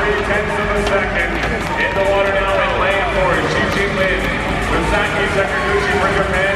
Three tenths of a second. In the water now in lane four is Gigi Lin. Misaki Sakaguchi for Japan